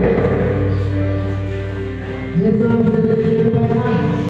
Here comes the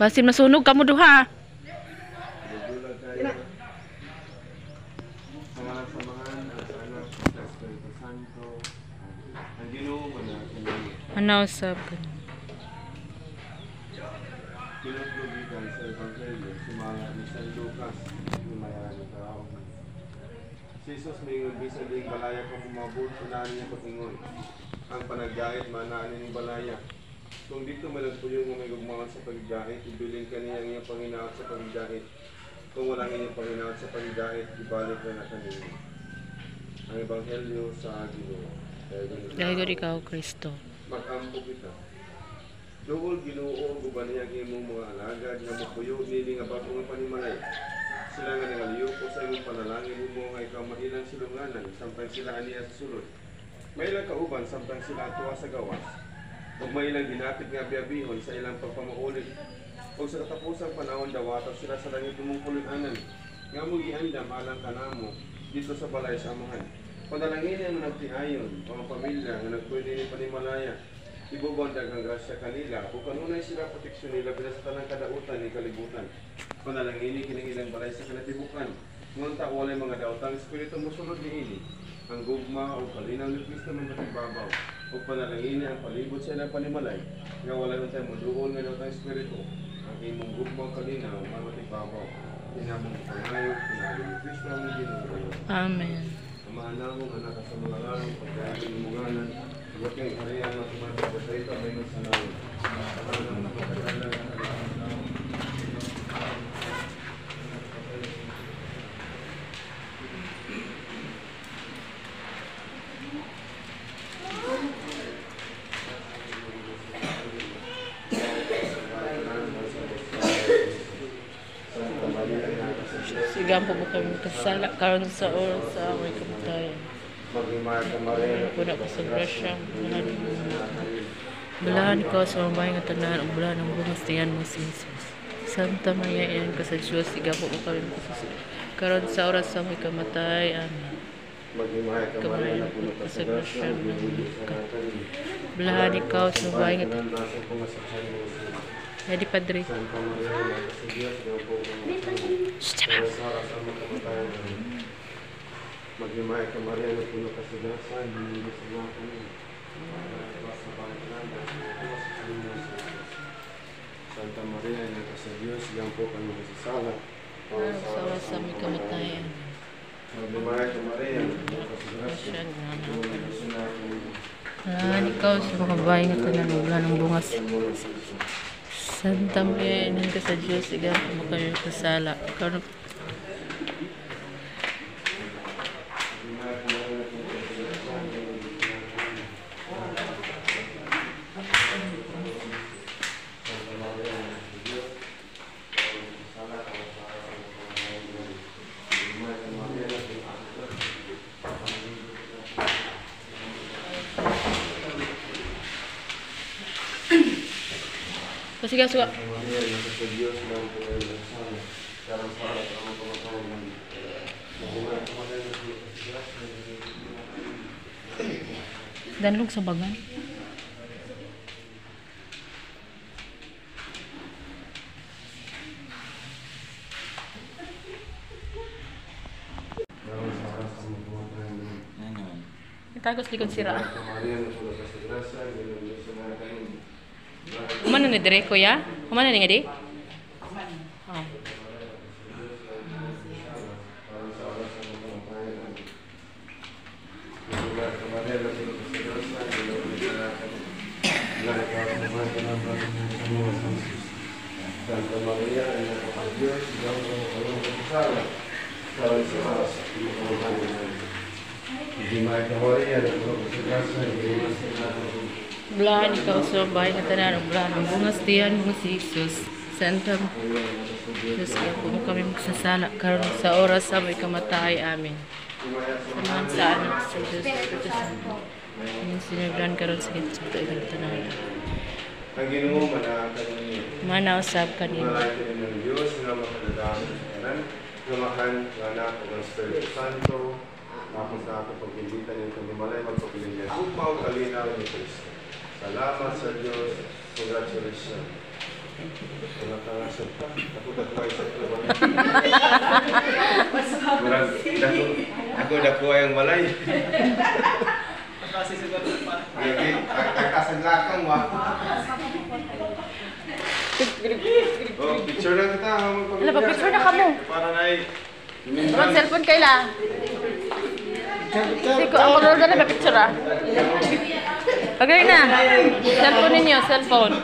Basin masunog kamu duha. Pangalan sa anak, sa Ano Ebanghelyo, sumala ni San Lucas, lumayan ng tao. Si Jesus may bisan din balaya kung umabot, unahan niya patingon. Ang panagdait, manaan ng balaya. Kung dito malagpuyo nga may gugmawan sa pagdait, ibilin ka niya ang iyong sa pagdait. Kung wala iyong panginaot sa pagdait, ibalik na na kanina. Ang Ebanghelyo sa Ginoo. Dahil ko ikaw, Kristo. Makampo kita. Dool Ginoo guban niya ang imong mga alagad nga mopuyo nili nga bago nga panimalay. Sila nga nangaliyo ko sa imong panalangin mo nga ikaw mailang silunganan samtang sila aniya sa sulod. May ilang kauban samtang sila tuwa sa gawas. Ug may ilang ginapit nga biyabihon sa ilang pagpamaulit. Ug sa katapusang panahon dawataw sila sa langit mong kulinanan. Nga mo giandam alang kanamo dito sa balay sa amahan. Panalangin mo nagtiayon, mga pamilya nga nagpwede ni panimalaya, ibubondag ang grasya kanila, o kanunay sila proteksyon nila bila sa tanang kadautan ni kalibutan. Panalangini kining ilang balay sa kanatibukan, ngon ta walay mga daotang espiritu mosulod ni ini, ang gugma o kalinaw ni Kristo ng katibabaw, o panalangini ang palibot sa ilang panimalay, nga wala nang tayo muduol nga daotang espiritu, ang imong gugma o kalinaw, ang katibabaw, tinamong pangayo, pinagin ni Kristo ang ginagawa. Amen. Amahan namong anak sa mga larong pagkain ng munganan, huwag kang kariyan na tumatapos sa ito, may masalaw. Amahan namong pagkain Sigang po mo kami kasala karon sa oras sa amay kamatayan. Kuna ko sa grasya. Bulahan ko sa mga nga tanan. Ang bulahan ng bukas niyan mo si Jesus. Santa Maria, iyan ka sa Diyos. Sigang po mo kami. Karon sa oras sa amay kamatayan. Mag-imar ka marin. Kamayan Napuno po ka sa natin. Bulahan ikaw sa mga nga tanan. Hadi Padre. Santa Maria, Mata sa Diyos, Diyos po kang Para sa oras ang makamatayan namin. Mag-imay ka Maria, napuno ka sa grasya. Bibili sa natin. Basta pangalan. Santa Maria, Ina ka sa Diyos, yan po kami nasasala. Sa oras sa amay kamatayan. Magmamahal ka Maria, napuno ka sa grasya. Grasya ng ikaw sa mga bahay nga tanan ug wala ng bungas. Santa Maria, inan ka sa Diyos, igan mo kami kasala. Karon Sige, suka. Maria, nasa sa Diyos na ang pagkain ng sana. Karang sa alat ang pagkain ng Mabuhay ka Maria, nasa Diyos Danlog sa bagan. Karang sa alat ang pagkain ng Itagos likod sira. Maria, nasa sa grasa, gano'n Diyos na kain. Umano ni dire kuya? Umano ni nga di? Oh. Karang sa alat ang pagkain ng Mabuhay ka Maria, nasa sa grasa, gano'n Diyos na kain. Mabuhay ka Maria, nasa sa grasa, Santa Maria, Ina ng Diyos, sa ng sa Diyos na sa bahay nga tanan ug bulahan ang bungas tiyan mo si Jesus. Santa Diyos po mo kami magsasala karon sa oras sa may kamatay amin. Samahan sa anak sa Diyos. Yung sinibran karon sa gitsa ilang tanan. Ang ginoo manaakan ninyo. Manaw sab kanino. Malay ka ng Diyos nga makadagamo sa. Gamahan nga anak ng Espiritu Santo. Na ako pagpilitan ng pagmamalay magpapiling niya. Upaw kalinaw ni Kristo. Salamat sa Diyos. Congratulations. Nga sa Ako ay sa ito. Murag, dako, ako dako ay ang malay. Gigi, kakasaglakang wa. Oh, picture na kita. Ala, pa-picture na ka mo. Para na ay... Ron cellphone kaila. Siko ang color na ba picture ah. Pagay na. Cellphone ninyo, cellphone.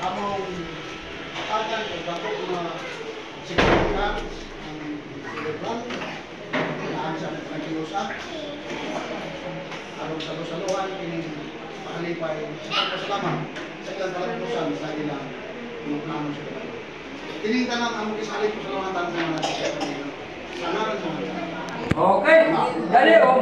among tagan o dako mga signifikan ang silibran naan sa nagkilusan aron sa lusaluhan kining pakalipay sa pagpasalamat sa ilang kalapusan sa ilang plano sa ilang kining tanang among kisalip sa luhan tanang sa mga sa ngalan mo Okay, dali oh.